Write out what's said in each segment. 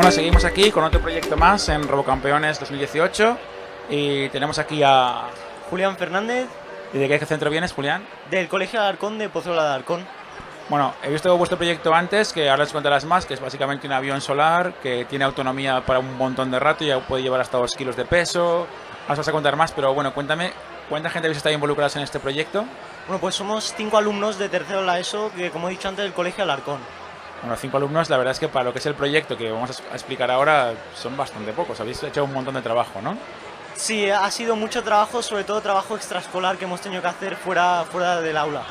Bueno, seguimos aquí con otro proyecto más en Robocampeones 2018 y tenemos aquí a... Julián Fernández, ¿Y de qué centro vienes, Julián? del Colegio Alarcón de Pozuelo de Alarcón. Bueno, he visto vuestro proyecto antes, que ahora les contarás más, que es básicamente un avión solar que tiene autonomía para un montón de rato, ya puede llevar hasta 2 kilos de peso. Ahora os vas a contar más, pero bueno, cuéntame, ¿cuánta gente habéis estado involucrados en este proyecto? Bueno, pues somos cinco alumnos de tercero de la ESO, que como he dicho antes, del Colegio Alarcón. Bueno, cinco alumnos, la verdad es que para lo que es el proyecto que vamos a explicar ahora, son bastante pocos. Habéis hecho un montón de trabajo, ¿no? Sí, ha sido mucho trabajo, sobre todo trabajo extraescolar que hemos tenido que hacer fuera, fuera del aula.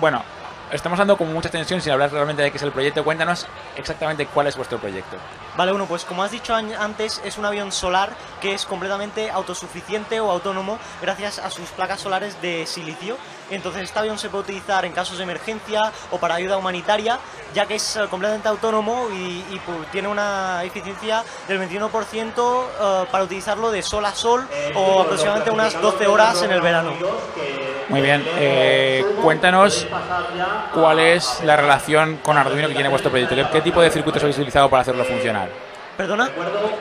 Bueno, estamos dando como mucha tensión sin hablar realmente de qué es el proyecto. Cuéntanos exactamente cuál es vuestro proyecto. Vale, bueno, pues como has dicho an- antes, es un avión solar que es completamente autosuficiente o autónomo gracias a sus placas solares de silicio. Entonces este avión se puede utilizar en casos de emergencia o para ayuda humanitaria, ya que es eh, completamente autónomo y, pues, tiene una eficiencia del 21% eh, para utilizarlo de sol a sol o aproximadamente unas 12 horas en el verano. Muy bien, eh, cuéntanos cuál es la relación con Arduino que tiene vuestro proyecto. ¿Qué, qué tipo de circuitos habéis utilizado para hacerlo funcionar? ¿Perdona?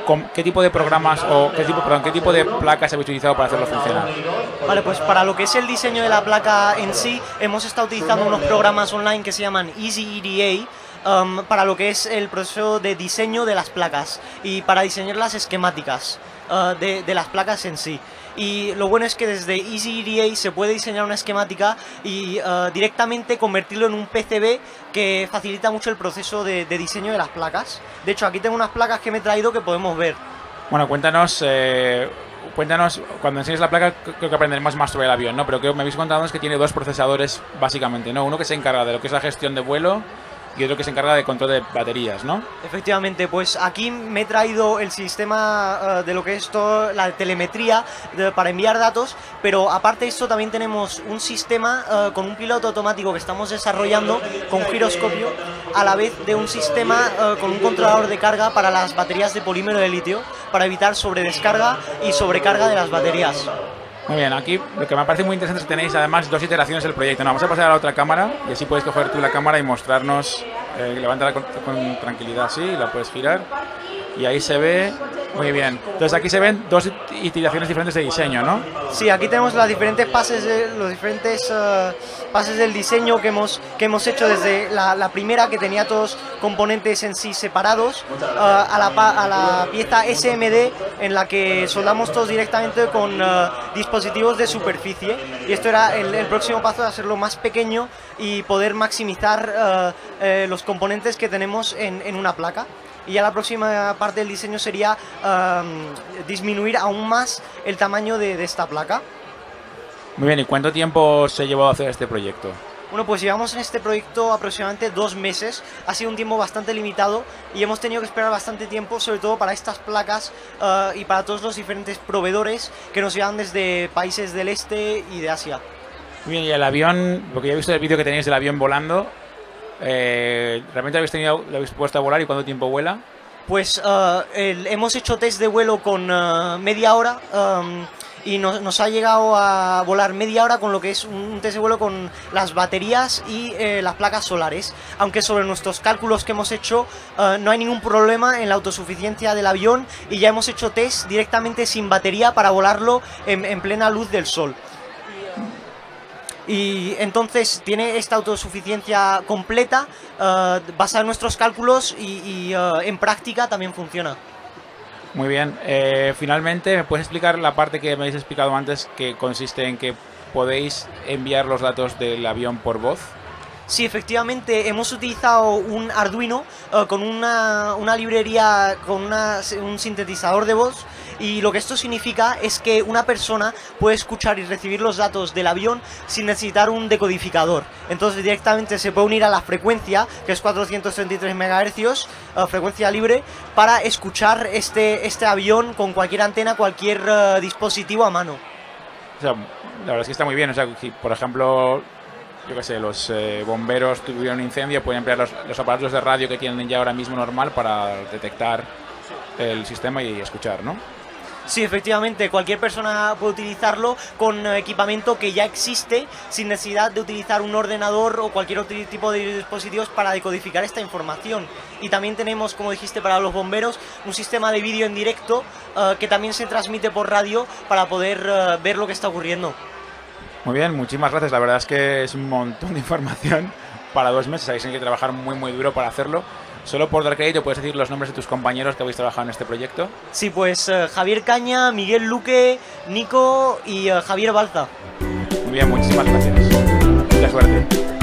¿Con ¿Qué tipo de programas o qué tipo, perdón, qué tipo de placas habéis utilizado para hacerlo funcionar? Vale, pues para lo que es el diseño de la placa en sí, hemos estado utilizando unos programas online que se llaman Easy EDA. um, para lo que es el proceso de diseño de las placas y para diseñar las esquemáticas uh, de, de las placas en sí. Y lo bueno es que desde Easy EDA se puede diseñar una esquemática y uh, directamente convertirlo en un PCB que facilita mucho el proceso de, de diseño de las placas. De hecho, aquí tengo unas placas que me he traído que podemos ver. Bueno, cuéntanos, eh, cuéntanos, cuando enseñes la placa creo que aprenderemos más sobre el avión, ¿no? Pero que me habéis contado es que tiene dos procesadores básicamente, ¿no? Uno que se encarga de lo que es la gestión de vuelo y otro que se encarga de control de baterías, ¿no? Efectivamente, pues aquí me he traído el sistema eh, de lo que es toda la telemetría para enviar datos, pero aparte de esto también tenemos un sistema eh, con un piloto automático que estamos desarrollando con giroscopio, a la vez de un sistema eh, con un controlador de carga para las baterías de polímero de litio, para evitar sobredescarga y sobrecarga de las baterías. Muy bien, aquí lo que me parece muy interesante es que tenéis además dos iteraciones del proyecto. No, vamos a pasar a la otra cámara y así puedes coger tú la cámara y mostrarnos, eh, con, con tranquilidad así, la puedes girar y ahí se ve muy bien. Entonces aquí se ven dos iteraciones diferentes de diseño, ¿no? Sí, aquí tenemos las diferentes pases, de- los diferentes eh, pases del diseño que hemos, que hemos hecho desde la, la primera que tenía todos componentes en sí separados eh, a, la, a la pieza SMD en la que soldamos todos directamente con eh, dispositivos de superficie y esto era el, el próximo paso de hacerlo más pequeño y poder maximizar eh, los componentes que tenemos en, en una placa. Y ya la próxima parte del diseño sería um, disminuir aún más el tamaño de, de esta placa. Muy bien, ¿y cuánto tiempo se llevó a hacer este proyecto? Bueno, pues llevamos en este proyecto aproximadamente dos meses. Ha sido un tiempo bastante limitado y hemos tenido que esperar bastante tiempo, sobre todo para estas placas eh, y para todos los diferentes proveedores que nos llegan desde países del este y de Asia. Muy bien, y el avión, porque ya he visto el vídeo que tenéis del avión volando, eh, ¿realmente habéis, tenido, lo puesto a volar y cuánto tiempo vuela? Pues eh, hemos hecho test de vuelo con eh, media hora um, y nos, ha llegado a volar media hora con lo que es un, test de vuelo con las baterías y las placas solares. Aunque sobre nuestros cálculos que hemos hecho no hay ningún problema en la autosuficiencia del avión y ya hemos hecho test directamente sin batería para volarlo en plena luz del sol. Y entonces tiene esta autosuficiencia completa eh, basada en nuestros cálculos y, y, eh, en práctica también funciona. Muy bien, eh, finalmente, ¿me puedes explicar la parte que me habéis explicado antes que consiste en que podéis enviar los datos del avión por voz? Sí, efectivamente, hemos utilizado un Arduino eh, con una, una librería, con una- un sintetizador de voz y lo que esto significa es que una persona puede escuchar y recibir los datos del avión sin necesitar un decodificador. Entonces directamente se puede unir a la frecuencia, que es 433 MHz, eh, frecuencia libre, para escuchar este, este avión con cualquier antena, cualquier eh, dispositivo a mano. O sea, la verdad es que está muy bien. O sea, por ejemplo, yo qué sé, los eh, bomberos tuvieron un incendio, pueden emplear los, aparatos de radio que tienen ya ahora mismo normal para detectar el sistema y escuchar, ¿no? Sí, efectivamente, cualquier persona puede utilizarlo con equipamiento que ya existe sin necesidad de utilizar un ordenador o cualquier otro tipo de dispositivos para decodificar esta información. Y también tenemos, como dijiste, para los bomberos, un sistema de vídeo en directo eh, que también se transmite por radio para poder eh, ver lo que está ocurriendo. Muy bien, muchísimas gracias. La verdad es que es un montón de información para dos meses. Hay que trabajar muy, muy duro para hacerlo. Solo por dar crédito, ¿puedes decir los nombres de tus compañeros que habéis trabajado en este proyecto? Sí, pues eh, Javier Caña, Miguel Luque, Nico y eh, Javier Balza. Muy bien, muchísimas gracias. Mucha suerte.